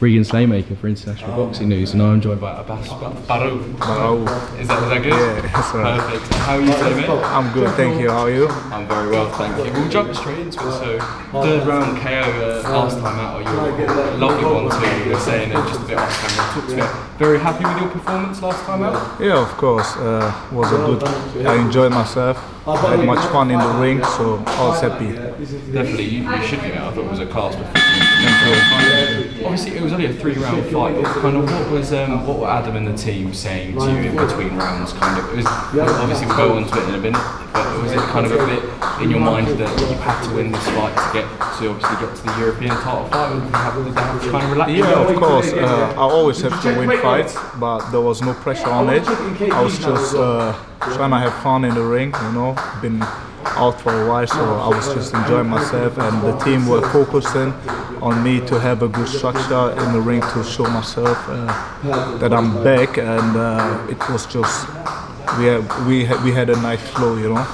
Regan Slaymaker for International Boxing News, and I'm joined by Abass Ba- Baraou. Baraou. Is that, is that good? Yeah, that's right. Perfect. How are you today, mate? I'm good, thank you. How are you? I'm very well, thank you. We'll jump straight into it. So, third round KO uh, last time out, you were lovely one too. You were saying it just a bit off camera. Talk to me. Very happy with your performance last time out? Yeah, of course. Uh, was a good. I enjoyed myself. I had much fun in the ring, so I was happy. Definitely, you, you should be. mate. I thought it was a class performance. Obviously, it was only a three-round fight. Kind of, what was um, what were Adam and the team saying to you in between rounds? Kind of, it was obviously we'll go on to it in a minute. But was it kind of a bit in your mind that you had to win this fight to get to obviously get to the European title fight? Did they have, did they have to kind of relax? Yeah, of course. Uh, I always have to win fights, but there was no pressure on it. I was just uh, trying to have fun in the ring, you know. Been out for a while, so I was just enjoying myself, and the team were focusing on me to have a good structure in the ring to show myself uh, that I'm back, and uh, it was just we had, we had, we had a nice flow, you know.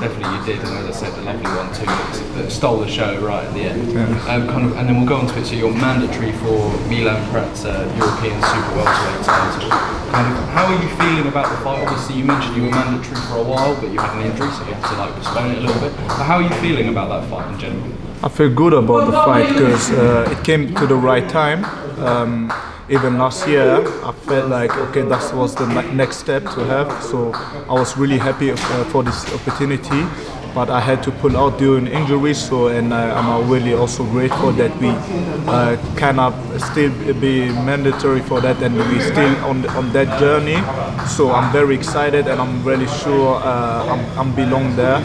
Definitely, you did, and as I said, the lovely one too that, that stole the show right at the end. Um, kind of, and then we'll go on to it. So you're mandatory for Milan Prat's uh, European Super Welterweight title. Kind of, how are you feeling about the fight? Obviously, you mentioned you were mandatory for a while, but you had an injury, so you had to like postpone it a little bit. But how are you feeling about that fight in general? I feel good about the fight because uh, it came to the right time. Um, even last year, I felt like okay, that was the next step to have. So I was really happy uh, for this opportunity. But I had to pull out during injuries, so and uh, I'm really also grateful that we uh, cannot still be mandatory for that, and we still on on that journey. So I'm very excited, and I'm really sure uh, I'm, I'm belong there.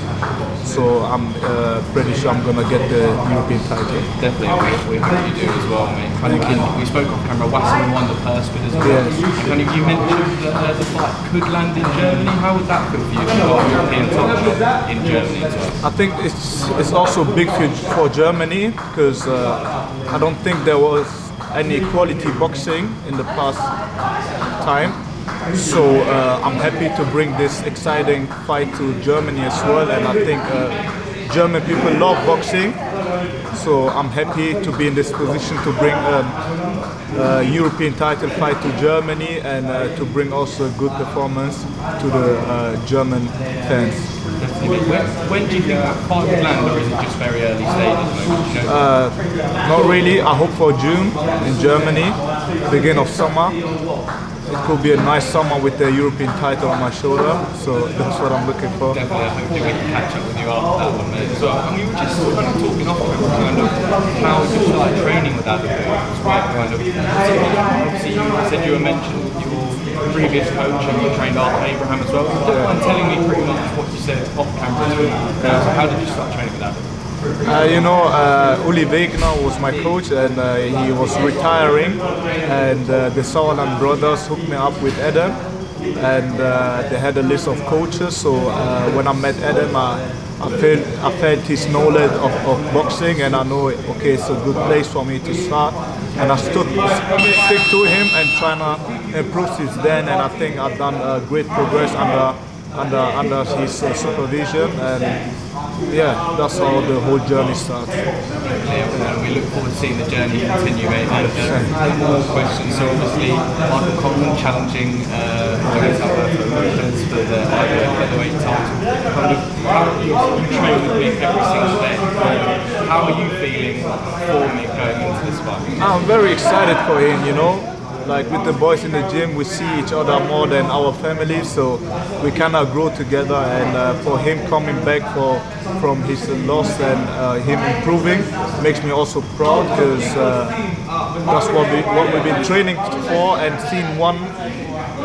So I'm uh, pretty sure I'm gonna get the European title. Definitely, we, we hope you do as well, mate. Kind of, and we spoke off camera. Wasserman won the purse bid as well. Yes. And you mentioned that uh, the fight could land in Germany. How would that feel for you? to got a European title shot in Germany as well. I think it's it's also big for, for Germany because uh, I don't think there was any quality boxing in the past time. So uh, I'm happy to bring this exciting fight to Germany as well, and I think uh, German people love boxing. So I'm happy to be in this position to bring um, a European title fight to Germany and uh, to bring also a good performance to the uh, German fans. When, when do you think that fight would land, or is it just very early stages? at the moment? You know? Uh, not really. I hope for June in Germany, beginning of summer. It could be a nice summer with the European title on my shoulder. So that's what I'm looking for. Definitely, hopefully we can catch up with you after that one, mate. So, and we were just kind of talking off kind of how you started training with as well. Kind of, obviously, you said you were mentioned your previous coach and you trained Arthur Abraham as well. So don't mind telling me pretty much what you said off camera as well. So how did you start training with Adam? Uh, you know, uh, Ulli Wegner was my coach and uh, he was retiring. And uh, the Sauerland brothers hooked me up with Adam. And uh, they had a list of coaches. So uh, when I met Adam, I, I, felt, I felt his knowledge of, of boxing and I know, okay, it's a good place for me to start. And I stood, stick to him and trying to improve since then. And I think I've done great progress under, under, under his uh, supervision. And yeah, that's how the whole journey starts. And we look forward to seeing the journey continue, mate. And uh, one more question. So obviously, Michael Conlan challenging uh, Luis Alberto Lopez for the IBF featherweight title. Kind of, how you, train with Mick every single day. How are you feeling for Mick going into this fight? I'm very excited for him, you know. Like with the boys in the gym, we see each other more than our family, so we kind of grow together. And uh, for him coming back for from his loss and uh, him improving makes me also proud because uh, that's what we what we've been training for and seeing one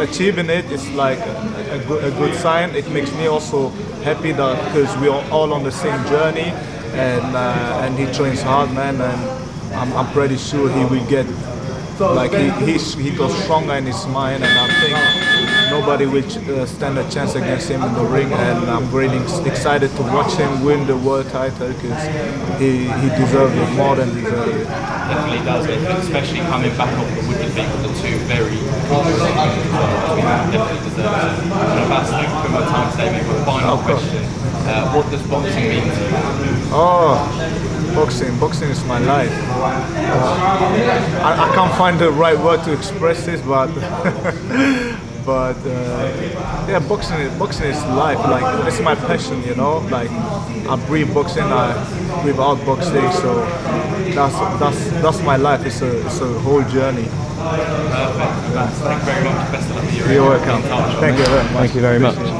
achieving it is like a, a, good, a good sign. It makes me also happy that because we are all on the same journey and uh, and he trains hard, man, and I'm, I'm pretty sure he will get like he he's, he goes stronger in his mind, and I think nobody will uh, stand a chance against him in the ring. And I'm really excited to watch him win the world title because he he deserves it more than deserves it. Definitely does, especially coming back off the Wood defeat with the two very interesting wins well. I mean, that definitely deserves it. And Abass, thank you for my time today, mate. My final question. Uh, what does boxing mean to you? Oh, boxing. Boxing is my life. Uh, I, I, can't find the right word to express this, but but uh, yeah, boxing is boxing is life. Like it's my passion, you know. Like I breathe boxing, I breathe out boxing. So that's that's that's my life. It's a it's a whole journey. Perfect. Thank you very much. Best of luck. You're welcome. Thank you very much. Thank you very much.